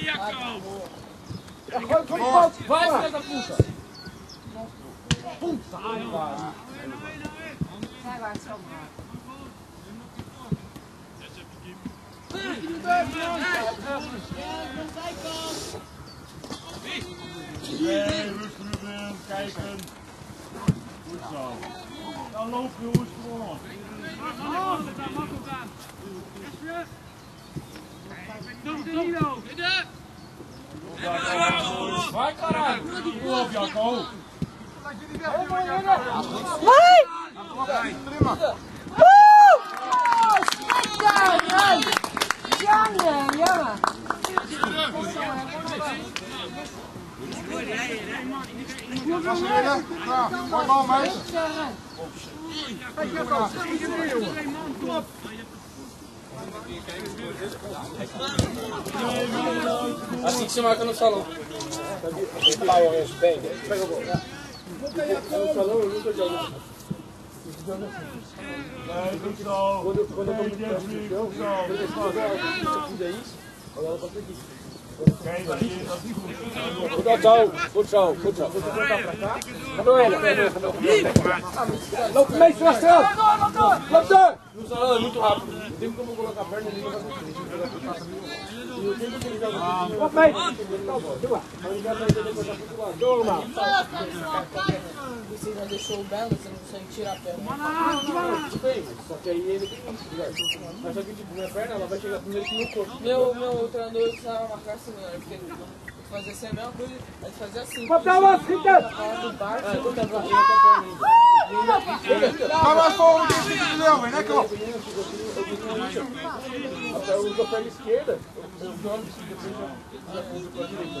Jakob! Ja, kom op! Rustig Ruben, kijken. Goed ik kan hij? Kom op, Jacco. Hoi! Woe! Ja, ja. Jongen, jongen. Hoeveel winnen? Ja, mooi bal, meis. Kom op. Assim que você marca no salão. Nee, goed zo. Nee, Jeffrey, goed zo. Goed dat was niet. Oké, dat is niet goed. Goed zo, goed zo, goed zo. Ga door, ga door. Loop de meester achteraf. Loop door. Doe ze alle moeten op. Dim kom ook nog aan Op mee. Doe maar. Door maar. Você já deixou o Belo, você não consegue tirar a perna. Bem, só que aí ele Mas só que tipo, minha perna ela vai chegar primeiro que no corpo. Meu, meu treinador precisava marcar assim, né? Porque ele fazia assim a mesma coisa, aí fazia assim. Papel lá, fica! frente. Ga maar voor de hè, kom. Até eu uso a perna esquerda, eu jogo assim, depois eu uso pra direita.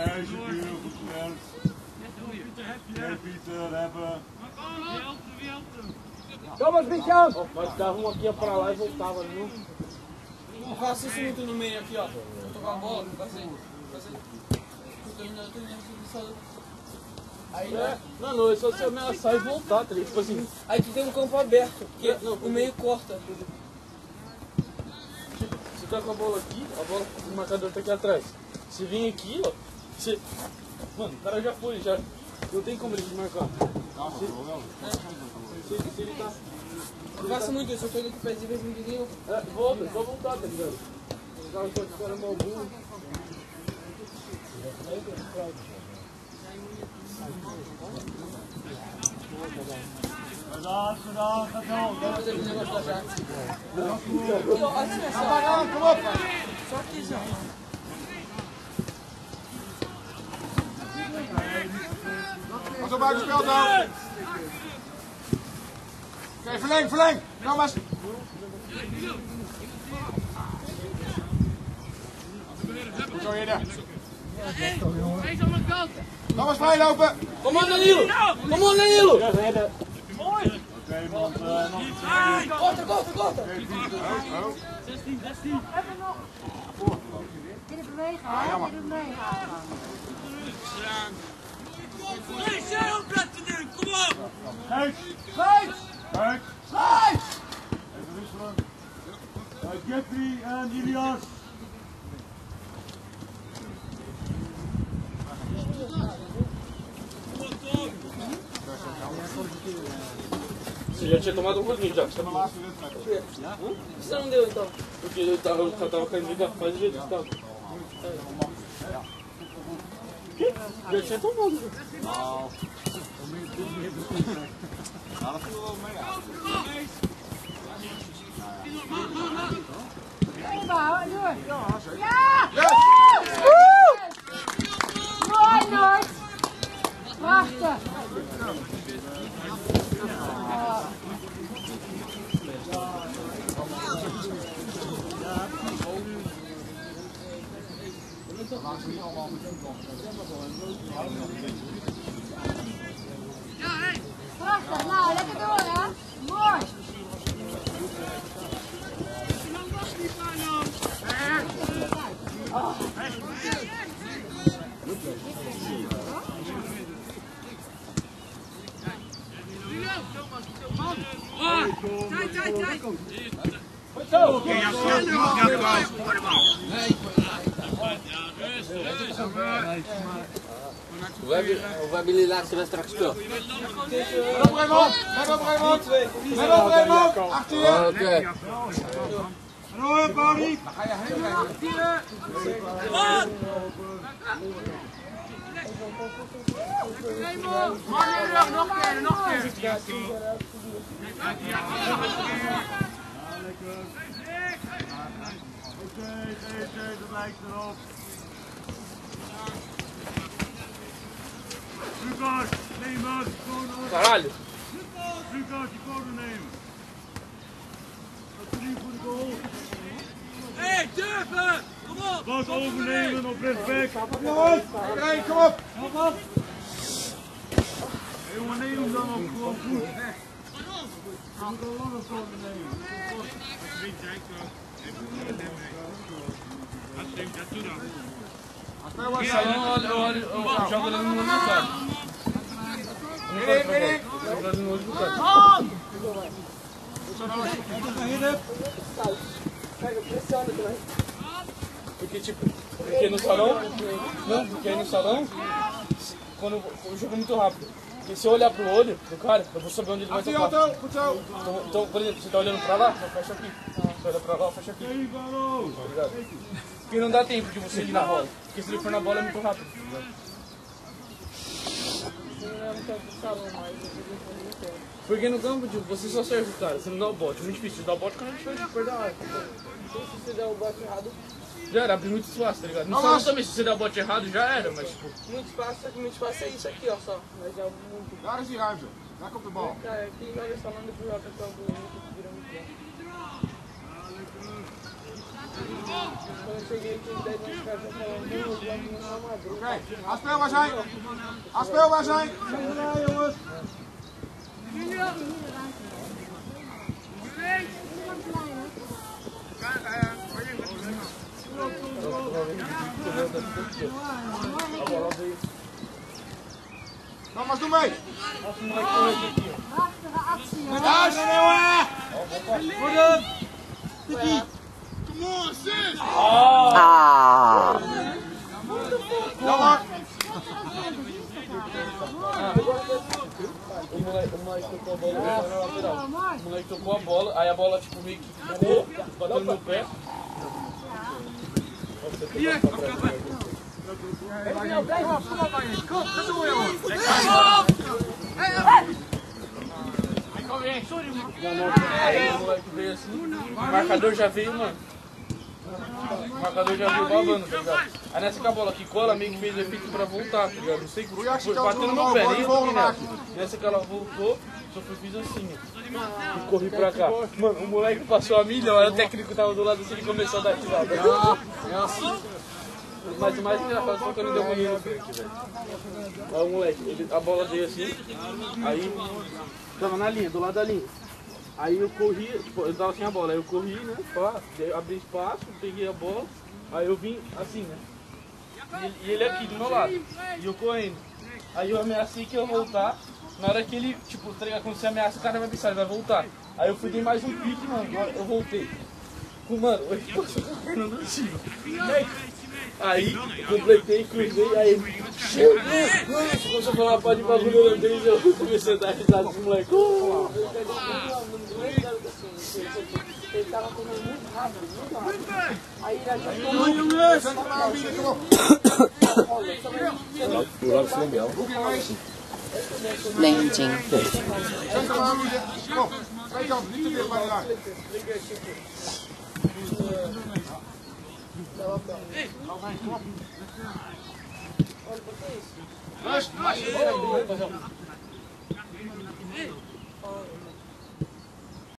Jules, goed gewerkt. Nee, Pieter, hebben. Thomas, Michel! Mas dava uma aqui pra lá e voltava, viu? Não faço isso muito no meio aqui, ó. Eu tocar a bola, fazer. fazer. Eu eu tô indo, só. Aí, É, não, não, é só se ameaçar e voltar, tá ligado? Tipo assim, aí tu tem um campo aberto, porque o meio corta. você tá com a bola aqui, a bola, o marcador tá aqui atrás. Se vir aqui, ó, você. Mano, o cara já foi, já. Não tem como ele te marcar. Se, se, se ele tá. Eu faço muito isso, eu tô indo com o pezinho, mas ninguém. É, volta, só voltar, tá ligado? O cara só espera mal burro. Gedaan, gedaan, buitenspel nou. Oké, okay, verleng, verleng. Thomas. Zo, hier daar. Hij is. Thomas, vrijlopen. Kom op, Danilo. Kom op, Danilo. Mooi. Oké, man. Korter, korter, korter. 16, 16. Even nog. Kunnen bewegen, hè? Kunnen bewegen. Nee, zo blijft nu, kom op! is kijk, kijk, kijk! is wisselen. Ja, Jeffrey en Ilias. Ja cię is ma dokładnie dziać. is делай tam. Hij is rucha, ta chędzika, is tam. Ja cię to ma dokładnie. Nou, dan moet je het doen. Nou, dat viel wel mee aan. Ja! Woe! Mooi, Noord! Prachtig! Ja, was niet allemaal meteen. Prachtig, nou, lekker door, hè? Mooi! Oh. Man! Tijd, tijd, tijd! Goed zo! Oké, ja, sneller! Ja, Klaas! Voor de bal! Nee, Ja, rust, rust! Hoe hebben, we hebben jullie de laatste wedstrijd gespeeld? hebben? op Raymond! Met op Raymond! Met! Achter! Oké. Roep, Boni! Daar je heen, Raymond. Raymond! Nog een keer, nog keer! Oké, dat lijkt erop. Goal. Hé, durven! Kom op! Wat overnemen op rechtsback. Jongens! Iedereen, kom op! Hey, neem hem dan op. Gewoon goed. Je moet al langer corner nemen. Ja, Joga ali no olho do cara. Porque, tipo, porque no salão, não, porque no salão, quando o jogo é muito rápido. Porque se eu olhar pro olho do cara, eu vou saber onde ele vai tocar. Então, então, por exemplo, você tá olhando pra lá, eu fecho aqui. Você olha pra lá, eu fecho aqui. Tá ligado? Porque não dá tempo de você ir na bola. Porque se ele for na bola é muito rápido. Porque no campo, tipo, você só serve o cara, você não dá o bote. É muito difícil, você dá o bote quando a gente perde, perde a área. Então se você der o bote errado, já era, abre muito espaço, tá ligado? No salão também, se você der o bote errado, já era, mas tipo... Muito espaço, só que muito espaço é isso aqui, ó, só. Mas é muito. Daar is die ruimte. Daar komt de bal. Cara, aqui joga salão depois joga pra o muito, vira muito bom. Oké, waar afspeelbaar zijn. Afspeelbaar zijn. Ja, jongens. Thomas, doe mee! Actie! Met huis! Goed! Jammer! O moleque, tocou a bola, aí a bola tipo meio que ficou, bateu no pé. Aí o moleque veio assim, o marcador já veio, mano. O marcador já veio babando, tá ligado? Aí nessa que a bola quicou, ela meio que fez efeito pra voltar, tá ligado? Não sei que foi, bateu no meu pé, nem eu nela. Nessa que ela voltou, só fui fiz assim, ó. E corri pra cá. Mano, o moleque passou a milha, aí o técnico tava do lado assim, ele começou a dar risada. É assim. Mas o mais engraçado foi quando deu banheiro no Frank, velho. Aí o moleque, ele- a bola veio assim, aí tava na linha, do lado da linha. Aí eu corri, tipo, eu tava sem a bola, aí eu corri, né? Pá, abri espaço, peguei a bola, aí eu vim assim, né? E, e ele aqui do meu lado, e eu correndo. Aí eu ameacei que eu voltar. Na hora que ele, tipo, tá você ameaça, o cara vai pensar, ele vai voltar. Aí eu fui, dei mais um pique, mano, eu voltei. Com, mano, ele passou com a perna no cima. Aí, completei, cruzei, aí ele. Chegou! Começou a falar uma pá de bagulho holandês, eu comecei a dar risada com o moleque. Ele tava correndo muito rápido, muito rápido. Aí ele ajustou Zet hem aan, Miele, kom op! Nineteen.